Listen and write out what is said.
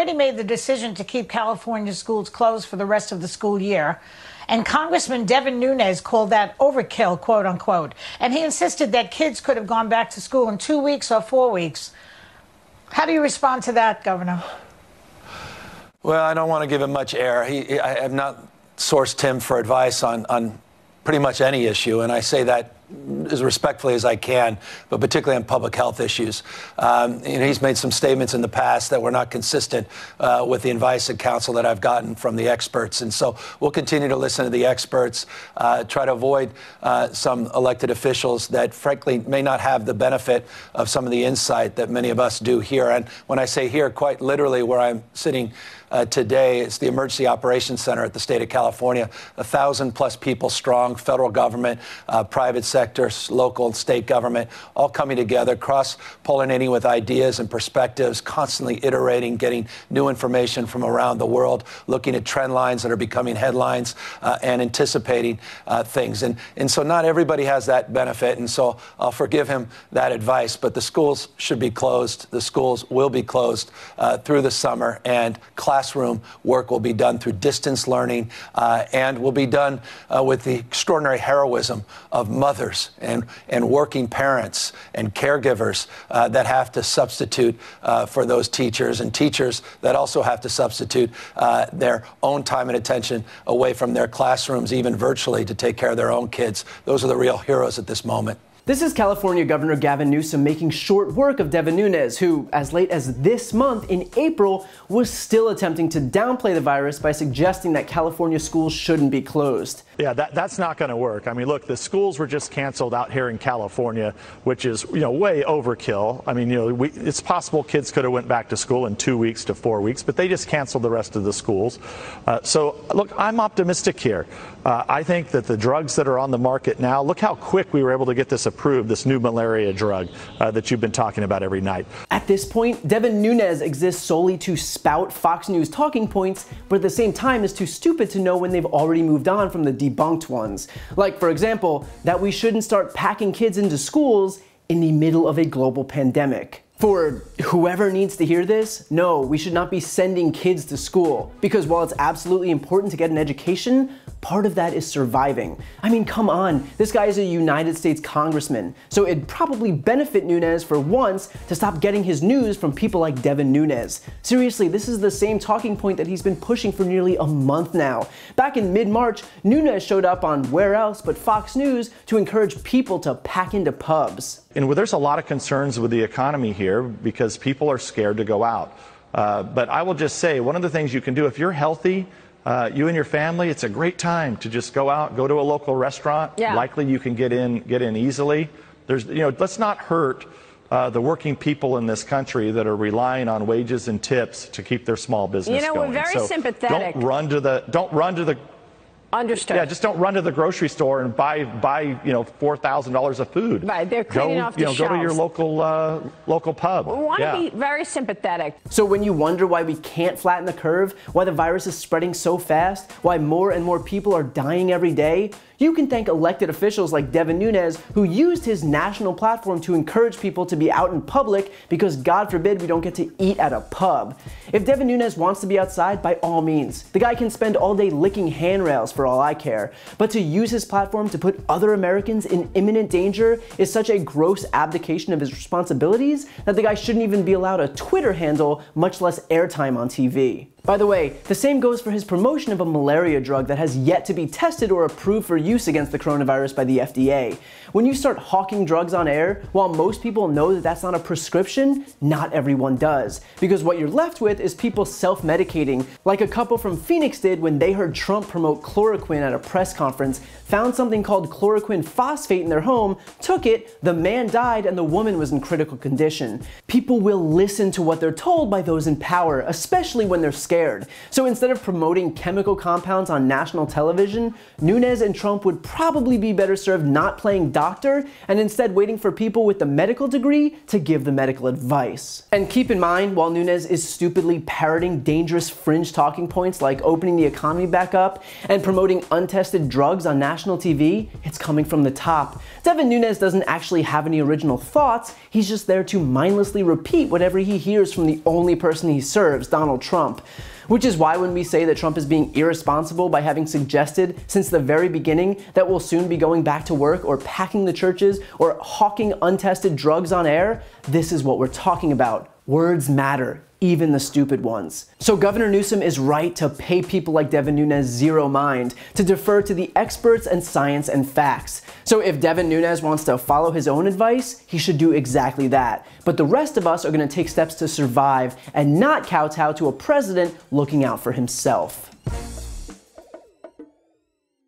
already made the decision to keep California schools closed for the rest of the school year. And Congressman Devin Nunes called that overkill, quote unquote. And he insisted that kids could have gone back to school in two weeks or four weeks. How do you respond to that, Governor? Well, I don't want to give him much air. He, I have not sourced him for advice on, on pretty much any issue, and I say that as respectfully as I can, but particularly on public health issues. Um, you know, he's made some statements in the past that were not consistent uh, with the advice and counsel that I've gotten from the experts. And so we'll continue to listen to the experts, uh, try to avoid uh, some elected officials that, frankly, may not have the benefit of some of the insight that many of us do here. And when I say here, quite literally, where I'm sitting uh, today. It's the Emergency Operations Center at the state of California. A thousand plus people strong, federal government, uh, private sector, local and state government, all coming together, cross pollinating with ideas and perspectives, constantly iterating, getting new information from around the world, looking at trend lines that are becoming headlines, uh, and anticipating uh, things. And, and so not everybody has that benefit. And so I'll forgive him that advice. But the schools should be closed. The schools will be closed uh, through the summer, and classroom work will be done through distance learning uh, and will be done uh, with the extraordinary heroism of mothers and, and working parents and caregivers uh, that have to substitute uh, for those teachers and teachers that also have to substitute uh, their own time and attention away from their classrooms, even virtually, to take care of their own kids. Those are the real heroes at this moment. This is California Governor Gavin Newsom making short work of Devin Nunes, who, as late as this month in April, was still attempting to downplay the virus by suggesting that California schools shouldn't be closed. Yeah, that, that's not going to work. I mean, look, the schools were just canceled out here in California, which is, you know, way overkill. I mean, you know, we, it's possible kids could have went back to school in two weeks to four weeks, but they just canceled the rest of the schools. Uh, so, look, I'm optimistic here. Uh, I think that the drugs that are on the market now, look how quick we were able to get this approved, this new malaria drug uh, that you've been talking about every night. At this point, Devin Nunes exists solely to spout Fox News talking points, but at the same time is too stupid to know when they've already moved on from the debunked ones. Like, for example, that we shouldn't start packing kids into schools in the middle of a global pandemic. For whoever needs to hear this, no, we should not be sending kids to school. Because while it's absolutely important to get an education, part of that is surviving. I mean, come on, this guy is a United States congressman, so it'd probably benefit Nunes for once to stop getting his news from people like Devin Nunes. Seriously, this is the same talking point that he's been pushing for nearly a month now. Back in mid-March, Nunes showed up on where else but Fox News to encourage people to pack into pubs. And where there's a lot of concerns with the economy here because people are scared to go out. Uh, but I will just say, one of the things you can do if you're healthy, uh, you and your family, it's a great time to just go out, go to a local restaurant. Yeah. Likely you can get in, get in easily. There's, you know, let's not hurt uh, the working people in this country that are relying on wages and tips to keep their small business You know, going. we're very so sympathetic. Don't run to the, don't run to the Understood. yeah, just don't run to the grocery store and buy buy you know four thousand dollars of food. Right, they're cleaning go, off the you know, Go to your local uh, local pub. We want to yeah. be very sympathetic. So when you wonder why we can't flatten the curve, why the virus is spreading so fast, why more and more people are dying every day, you can thank elected officials like Devin Nunes who used his national platform to encourage people to be out in public because God forbid we don't get to eat at a pub. If Devin Nunes wants to be outside, by all means. The guy can spend all day licking handrails for all I care. But to use his platform to put other Americans in imminent danger is such a gross abdication of his responsibilities that the guy shouldn't even be allowed a Twitter handle, much less airtime on TV. By the way, the same goes for his promotion of a malaria drug that has yet to be tested or approved for use against the coronavirus by the FDA. When you start hawking drugs on air, while most people know that that's not a prescription, not everyone does. Because what you're left with is people self medicating, like a couple from Phoenix did when they heard Trump promote chloroquine at a press conference, found something called chloroquine phosphate in their home, took it, the man died, and the woman was in critical condition. People will listen to what they're told by those in power, especially when they're scared. So instead of promoting chemical compounds on national television, Nunes and Trump would probably be better served not playing doctor and instead waiting for people with the medical degree to give the medical advice. And keep in mind, while Nunes is stupidly parroting dangerous fringe talking points like opening the economy back up and promoting untested drugs on national TV, it's coming from the top. Devin Nunes doesn't actually have any original thoughts, he's just there to mindlessly repeat whatever he hears from the only person he serves, Donald Trump. Which is why when we say that Trump is being irresponsible by having suggested since the very beginning that we'll soon be going back to work or packing the churches or hawking untested drugs on air, this is what we're talking about. Words matter, even the stupid ones. So Governor Newsom is right to pay people like Devin Nunes zero mind, to defer to the experts and science and facts. So if Devin Nunes wants to follow his own advice, he should do exactly that. But the rest of us are going to take steps to survive and not kowtow to a president looking out for himself.